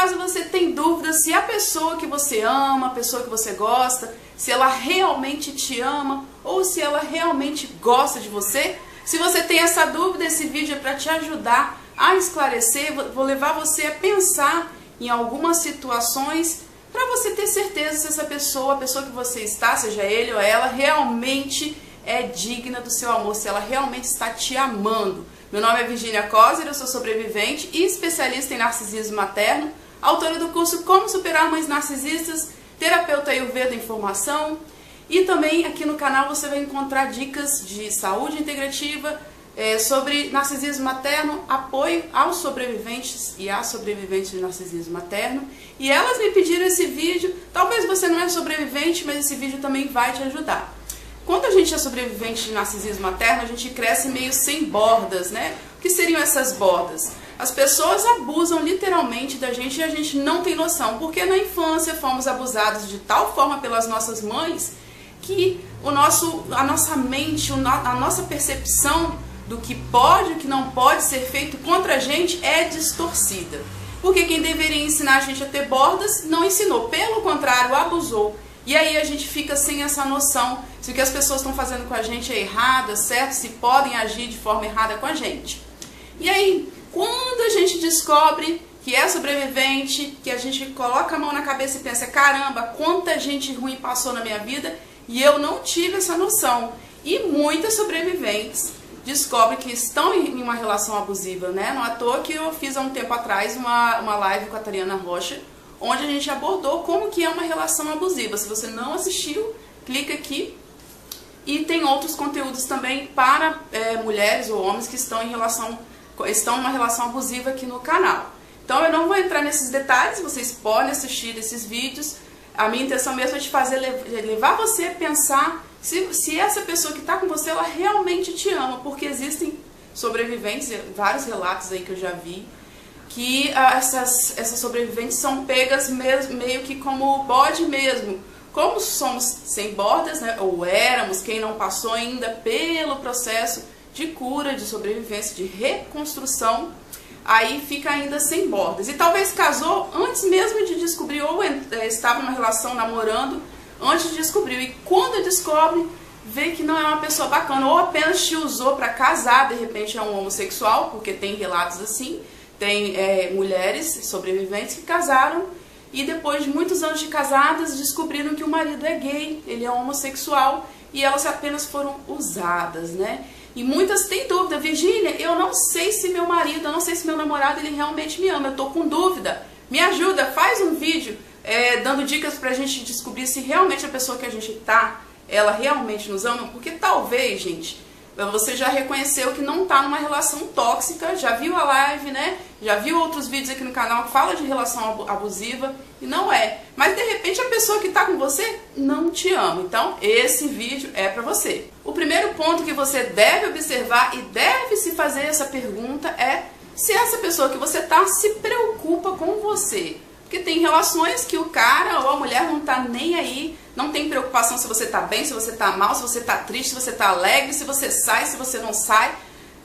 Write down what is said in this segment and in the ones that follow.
caso você tem dúvidas se a pessoa que você ama, a pessoa que você gosta, se ela realmente te ama ou se ela realmente gosta de você, se você tem essa dúvida, esse vídeo é para te ajudar a esclarecer, vou levar você a pensar em algumas situações para você ter certeza se essa pessoa, a pessoa que você está, seja ele ou ela, realmente é digna do seu amor, se ela realmente está te amando. Meu nome é Virginia Coser, eu sou sobrevivente e especialista em narcisismo materno, autora do curso Como Superar Mães Narcisistas, terapeuta Ayurveda em formação, e também aqui no canal você vai encontrar dicas de saúde integrativa, é, sobre narcisismo materno, apoio aos sobreviventes e às sobreviventes de narcisismo materno. E elas me pediram esse vídeo, talvez você não é sobrevivente, mas esse vídeo também vai te ajudar. Quando a gente é sobrevivente de narcisismo materno, a gente cresce meio sem bordas, né? O que seriam essas bordas? As pessoas abusam literalmente da gente e a gente não tem noção, porque na infância fomos abusados de tal forma pelas nossas mães que o nosso, a nossa mente, a nossa percepção do que pode e o que não pode ser feito contra a gente é distorcida. Porque quem deveria ensinar a gente a ter bordas não ensinou, pelo contrário, abusou. E aí a gente fica sem essa noção se o que as pessoas estão fazendo com a gente é errado, é certo, se podem agir de forma errada com a gente. E aí, quando a gente descobre que é sobrevivente, que a gente coloca a mão na cabeça e pensa, caramba, quanta gente ruim passou na minha vida e eu não tive essa noção. E muitas sobreviventes descobre que estão em uma relação abusiva, né? Não à toa que eu fiz há um tempo atrás uma, uma live com a Tariana Rocha, onde a gente abordou como que é uma relação abusiva. Se você não assistiu, clica aqui. E tem outros conteúdos também para é, mulheres ou homens que estão em relação estão em uma relação abusiva aqui no canal. Então eu não vou entrar nesses detalhes, vocês podem assistir esses vídeos. A minha intenção mesmo é de fazer levar você a pensar se, se essa pessoa que está com você, ela realmente te ama, porque existem sobreviventes, vários relatos aí que eu já vi, que ah, essas, essas sobreviventes são pegas mesmo, meio que como bode mesmo. Como somos sem bordas, né, ou éramos, quem não passou ainda pelo processo de cura, de sobrevivência, de reconstrução, aí fica ainda sem bordas. E talvez casou antes mesmo de descobrir, ou eh, estava numa relação namorando, antes de descobrir. E quando descobre, vê que não é uma pessoa bacana, ou apenas te usou para casar, de repente é um homossexual, porque tem relatos assim, tem é, mulheres sobreviventes que casaram e depois de muitos anos de casadas descobriram que o marido é gay, ele é homossexual e elas apenas foram usadas, né? E muitas têm dúvida, Virgínia, eu não sei se meu marido, eu não sei se meu namorado ele realmente me ama, eu tô com dúvida. Me ajuda, faz um vídeo é, dando dicas pra gente descobrir se realmente a pessoa que a gente tá, ela realmente nos ama, porque talvez, gente, você já reconheceu que não tá numa relação tóxica, já viu a live, né? Já viu outros vídeos aqui no canal que fala de relação abusiva e não é. Mas de repente a pessoa que tá com você não te ama. Então, esse vídeo é para você. O primeiro ponto que você deve observar e deve se fazer essa pergunta é se essa pessoa que você tá se preocupa com você. Porque tem relações que o cara ou a mulher não tá nem aí, não tem preocupação se você tá bem, se você tá mal, se você tá triste, se você tá alegre, se você sai, se você não sai.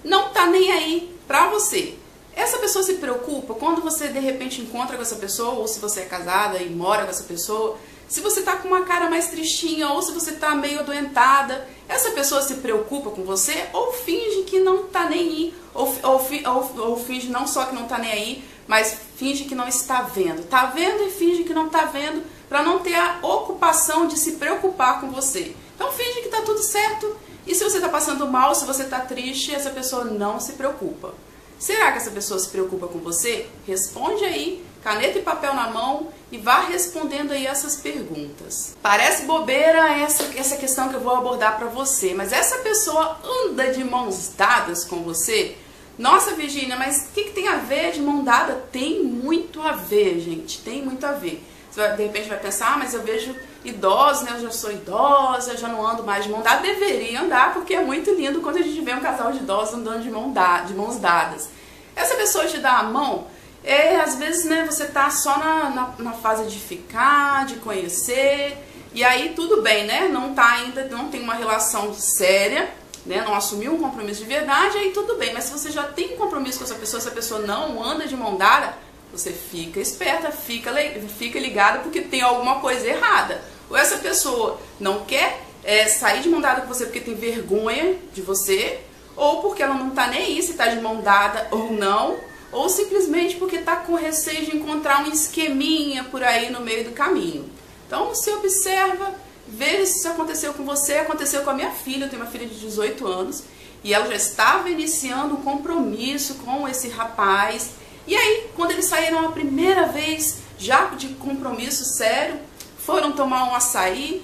Não tá nem aí pra você. Essa pessoa se preocupa quando você de repente encontra com essa pessoa, ou se você é casada e mora com essa pessoa, se você tá com uma cara mais tristinha, ou se você tá meio adoentada, essa pessoa se preocupa com você ou finge que não tá nem aí, ou, ou, ou, ou finge não só que não tá nem aí, mas finge que não está vendo. Está vendo e finge que não está vendo para não ter a ocupação de se preocupar com você. Então finge que está tudo certo e se você está passando mal, se você está triste, essa pessoa não se preocupa. Será que essa pessoa se preocupa com você? Responde aí, caneta e papel na mão e vá respondendo aí essas perguntas. Parece bobeira essa, essa questão que eu vou abordar para você, mas essa pessoa anda de mãos dadas com você? Nossa, Virgínia, mas o que, que, tem a ver de mão dada? Tem muito a ver, gente, tem muito a ver. Você vai, de repente vai pensar, ah, mas eu vejo idosos, né? Eu já sou idosa, já não ando mais de mão dada. Deveria andar, porque é muito lindo quando a gente vê um casal de idosos andando de, mão da, de mãos dadas. Essa pessoa te dá a mão, é, às vezes, né, você tá só na, na, na fase de ficar, de conhecer, e aí tudo bem, né? Não tá ainda, não tem uma relação séria, né, não assumiu um compromisso de verdade, aí tudo bem. Mas se você já tem um compromisso com essa pessoa, essa pessoa não anda de mão dada, você fica esperta, fica, fica ligada porque tem alguma coisa errada. Ou essa pessoa não quer é, sair de mão dada com você porque tem vergonha de você, ou porque ela não tá nem aí se tá de mão dada ou não, ou simplesmente porque tá com receio de encontrar um esqueminha por aí no meio do caminho. Então você observa, veja se isso aconteceu com você, aconteceu com a minha filha, eu tenho uma filha de 18 anos, e ela já estava iniciando um compromisso com esse rapaz. E aí, quando eles saíram a primeira vez, já de compromisso sério, foram tomar um açaí,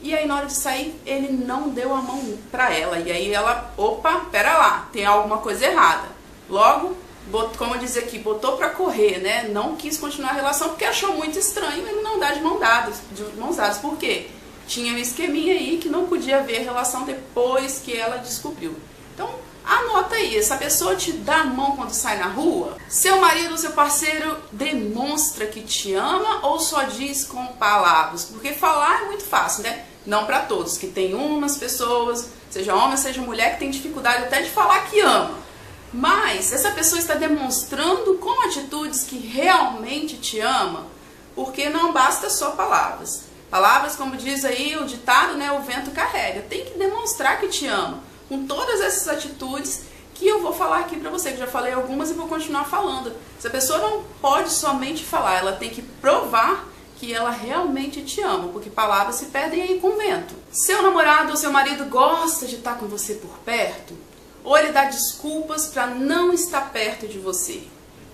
e aí na hora de sair, ele não deu a mão para ela. E aí ela, opa, pera lá, tem alguma coisa errada. Logo, botou, como eu disse aqui, botou para correr, né? Não quis continuar a relação porque achou muito estranho ele não dar de mão dadas, de mãos dadas. Por quê? Tinha um esqueminha aí que não podia haver relação depois que ela descobriu. Então, Anota aí, essa pessoa te dá a mão quando sai na rua? Seu marido, seu parceiro demonstra que te ama ou só diz com palavras? Porque falar é muito fácil, né? Não para todos, que tem umas pessoas, seja homem, seja mulher, que tem dificuldade até de falar que ama. Mas essa pessoa está demonstrando com atitudes que realmente te ama, porque não basta só palavras. Palavras, como diz aí o ditado, né, o vento carrega. Tem que demonstrar que te ama com todas essas atitudes que eu vou falar aqui para você, que já falei algumas e vou continuar falando. Essa pessoa não pode somente falar, ela tem que provar que ela realmente te ama, porque palavras se perdem aí com vento. Seu namorado ou seu marido gosta de estar com você por perto, ou ele dá desculpas para não estar perto de você.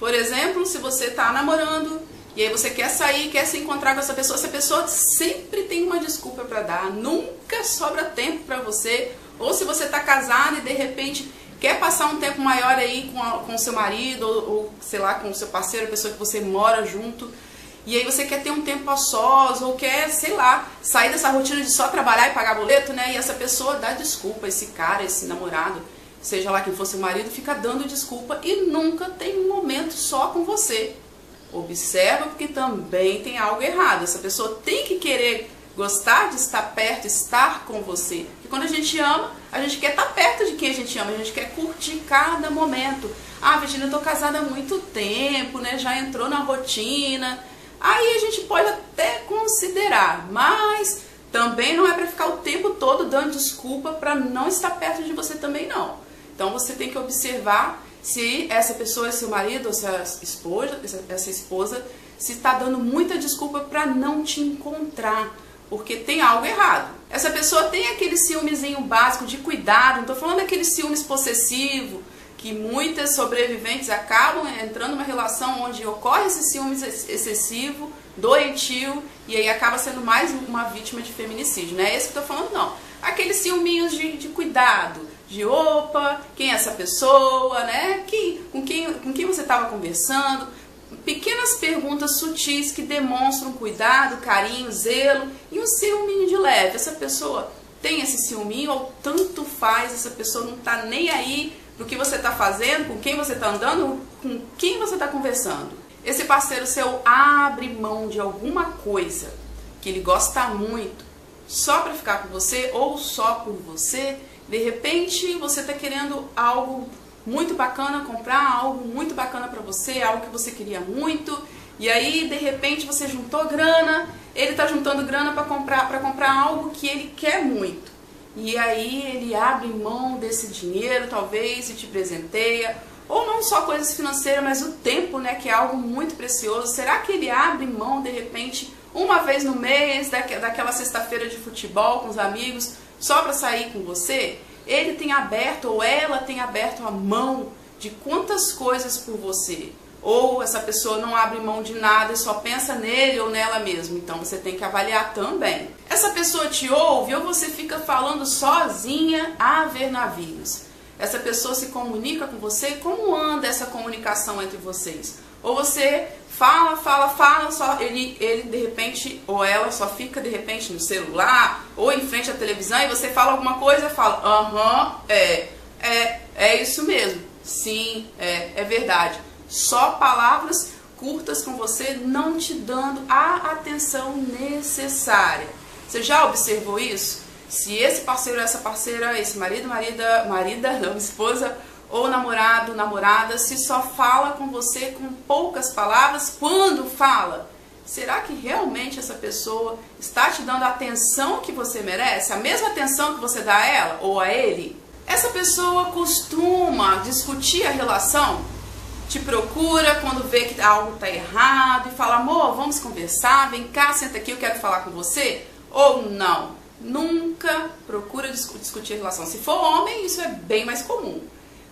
Por exemplo, se você está namorando e aí você quer sair, quer se encontrar com essa pessoa, essa pessoa sempre tem uma desculpa para dar, nunca sobra tempo para você ou se você está casado e de repente quer passar um tempo maior aí com, a, com o seu marido, ou, ou, sei lá, com o seu parceiro, a pessoa que você mora junto, e aí você quer ter um tempo a sós, ou quer, sei lá, sair dessa rotina de só trabalhar e pagar boleto, né? E essa pessoa dá desculpa, esse cara, esse namorado, seja lá quem fosse o marido, fica dando desculpa e nunca tem um momento só com você. Observa porque também tem algo errado. Essa pessoa tem que querer gostar de estar perto, estar com você. Porque quando a gente ama, a gente quer estar perto de quem a gente ama, a gente quer curtir cada momento. Ah, Virginia, eu tô casada há muito tempo, né? Já entrou na rotina. Aí a gente pode até considerar, mas também não é para ficar o tempo todo dando desculpa para não estar perto de você também não. Então você tem que observar se essa pessoa seu marido ou sua esposa, essa esposa, se está dando muita desculpa para não te encontrar porque tem algo errado. Essa pessoa tem aquele ciúmezinho básico de cuidado, não estou falando daquele ciúmes possessivo, que muitas sobreviventes acabam entrando numa relação onde ocorre esse ciúmes excessivo, doentio, e aí acaba sendo mais uma vítima de feminicídio. Não é esse que eu estou falando, não. Aqueles ciúminhos de, de cuidado, de opa, quem é essa pessoa, né? Quem, com, quem, com quem você estava conversando, pequenas perguntas sutis que demonstram cuidado, carinho, zelo e um ciúminho de leve. Essa pessoa tem esse ciúminho ou tanto faz, essa pessoa não está nem aí do que você está fazendo, com quem você está andando, com quem você está conversando. Esse parceiro seu abre mão de alguma coisa que ele gosta muito só para ficar com você ou só por você. De repente você está querendo algo muito bacana comprar algo muito bacana para você, algo que você queria muito, e aí de repente você juntou grana, ele está juntando grana para comprar para comprar algo que ele quer muito. E aí ele abre mão desse dinheiro, talvez, e te presenteia, ou não só coisas financeiras, mas o tempo, né, que é algo muito precioso. Será que ele abre mão de repente uma vez no mês daquela sexta-feira de futebol com os amigos, só para sair com você? Ele tem aberto ou ela tem aberto a mão de quantas coisas por você. Ou essa pessoa não abre mão de nada e só pensa nele ou nela mesma. Então você tem que avaliar também. Essa pessoa te ouve ou você fica falando sozinha a ver navios. Essa pessoa se comunica com você, como anda essa comunicação entre vocês? Ou você fala, fala, fala, só ele, ele de repente, ou ela só fica de repente no celular, ou em frente à televisão, e você fala alguma coisa fala, aham, é, é, é isso mesmo, sim, é, é verdade. Só palavras curtas com você, não te dando a atenção necessária. Você já observou isso? Se esse parceiro, essa parceira, esse marido, marida, marida, não, esposa ou namorado, namorada, se só fala com você com poucas palavras, quando fala, será que realmente essa pessoa está te dando a atenção que você merece? A mesma atenção que você dá a ela ou a ele? Essa pessoa costuma discutir a relação, te procura quando vê que algo está errado e fala, amor, vamos conversar, vem cá, senta aqui, eu quero falar com você. Ou não, nunca procura discutir a relação. Se for homem, isso é bem mais comum.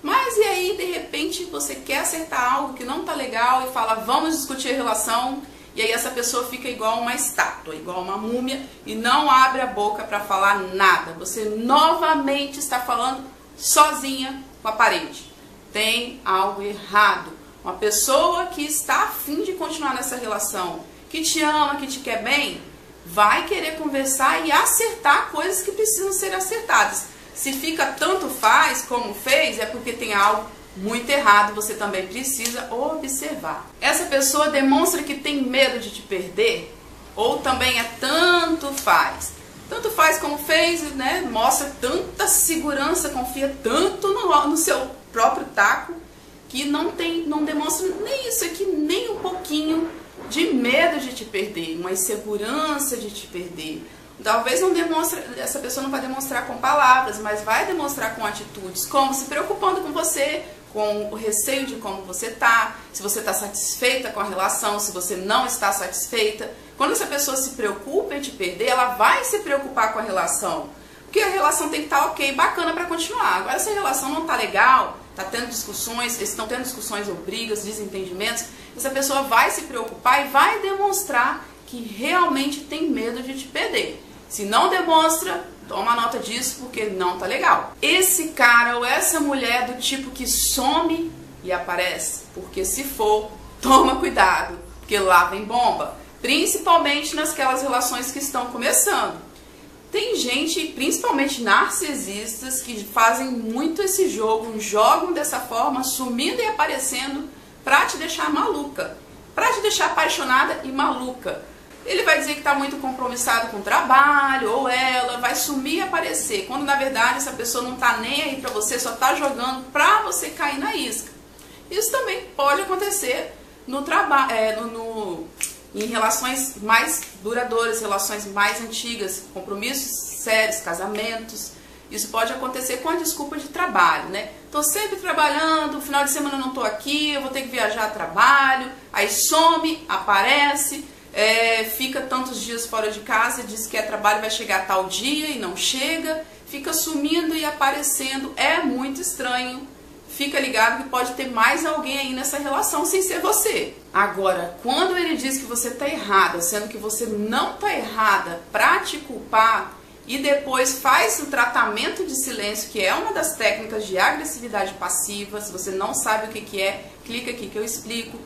Mas e aí, de repente, você quer acertar algo que não tá legal e fala, vamos discutir a relação, e aí essa pessoa fica igual uma estátua, igual uma múmia e não abre a boca para falar nada. Você novamente está falando sozinha com a parede. Tem algo errado. Uma pessoa que está afim de continuar nessa relação, que te ama, que te quer bem, vai querer conversar e acertar coisas que precisam ser acertadas. Se fica tanto faz como fez, é porque tem algo muito errado, você também precisa observar. Essa pessoa demonstra que tem medo de te perder, ou também é tanto faz. Tanto faz como fez, né? Mostra tanta segurança, confia tanto no, no seu próprio taco, que não tem, não demonstra nem isso aqui, nem um pouquinho de medo de te perder, uma insegurança de te perder. Talvez não demonstre, essa pessoa não vai demonstrar com palavras, mas vai demonstrar com atitudes, como se preocupando com você, com o receio de como você está, se você está satisfeita com a relação, se você não está satisfeita. Quando essa pessoa se preocupa em te perder, ela vai se preocupar com a relação. Porque a relação tem que estar tá ok, bacana para continuar. Agora, se a relação não está legal, está tendo discussões, estão tendo discussões ou brigas, desentendimentos, essa pessoa vai se preocupar e vai demonstrar que realmente tem medo de te perder. Se não demonstra, toma nota disso porque não tá legal. Esse cara ou essa mulher do tipo que some e aparece, porque se for, toma cuidado, porque lá vem bomba, principalmente nasquelas relações que estão começando. Tem gente, principalmente narcisistas, que fazem muito esse jogo, jogam dessa forma, sumindo e aparecendo para te deixar maluca, para te deixar apaixonada e maluca ele vai dizer que está muito compromissado com o trabalho, ou ela vai sumir e aparecer, quando na verdade essa pessoa não está nem aí para você, só está jogando para você cair na isca. Isso também pode acontecer no trabalho, é, no, no, em relações mais duradouras, relações mais antigas, compromissos sérios, casamentos. Isso pode acontecer com a desculpa de trabalho, né? Tô sempre trabalhando, final de semana não tô aqui, eu vou ter que viajar a trabalho, aí some, aparece, é, fica tantos dias fora de casa, diz que é trabalho, vai chegar tal dia e não chega, fica sumindo e aparecendo, é muito estranho. Fica ligado que pode ter mais alguém aí nessa relação sem ser você. Agora, quando ele diz que você está errada, sendo que você não está errada, para te culpar e depois faz o tratamento de silêncio, que é uma das técnicas de agressividade passiva. Se você não sabe o que, que é, clica aqui que eu explico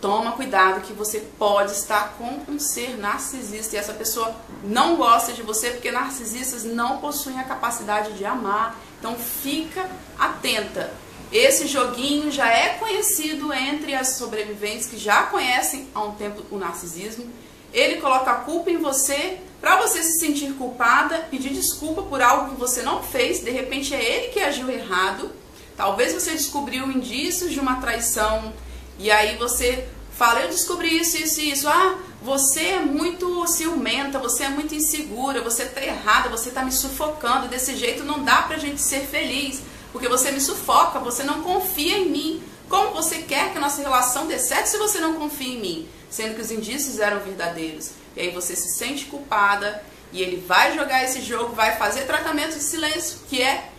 toma cuidado que você pode estar com um ser narcisista e essa pessoa não gosta de você porque narcisistas não possuem a capacidade de amar. Então fica atenta. Esse joguinho já é conhecido entre as sobreviventes que já conhecem há um tempo o narcisismo. Ele coloca a culpa em você para você se sentir culpada, pedir desculpa por algo que você não fez, de repente é ele que agiu errado. Talvez você descobriu indícios de uma traição e aí você fala, eu descobri isso, isso e isso. Ah, você é muito ciumenta, você é muito insegura, você tá errada, você tá me sufocando. Desse jeito não dá pra gente ser feliz, porque você me sufoca, você não confia em mim. Como você quer que a nossa relação dê certo se você não confia em mim? Sendo que os indícios eram verdadeiros. E aí você se sente culpada e ele vai jogar esse jogo, vai fazer tratamento de silêncio, que é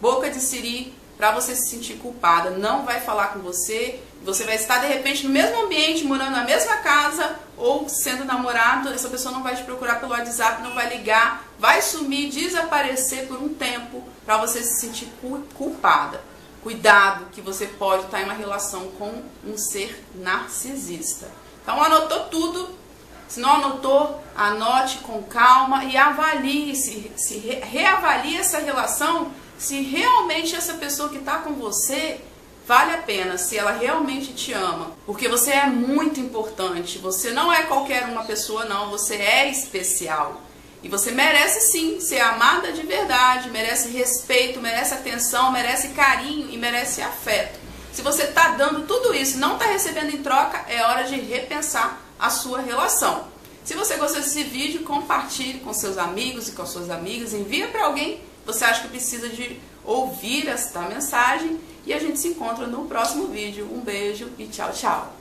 boca de siri, para você se sentir culpada. Não vai falar com você você vai estar de repente no mesmo ambiente, morando na mesma casa ou sendo namorado, essa pessoa não vai te procurar pelo WhatsApp, não vai ligar, vai sumir, desaparecer por um tempo para você se sentir culpada. Cuidado que você pode estar em uma relação com um ser narcisista. Então anotou tudo. Se não anotou, anote com calma e avalie, se, se reavalie essa relação, se realmente essa pessoa que está com você vale a pena se ela realmente te ama, porque você é muito importante, você não é qualquer uma pessoa não, você é especial. E você merece sim ser amada de verdade, merece respeito, merece atenção, merece carinho e merece afeto. Se você está dando tudo isso e não está recebendo em troca, é hora de repensar a sua relação. Se você gostou desse vídeo, compartilhe com seus amigos e com suas amigas, envia para alguém que você acha que precisa de ouvir esta mensagem e a gente se encontra no próximo vídeo. Um beijo e tchau, tchau!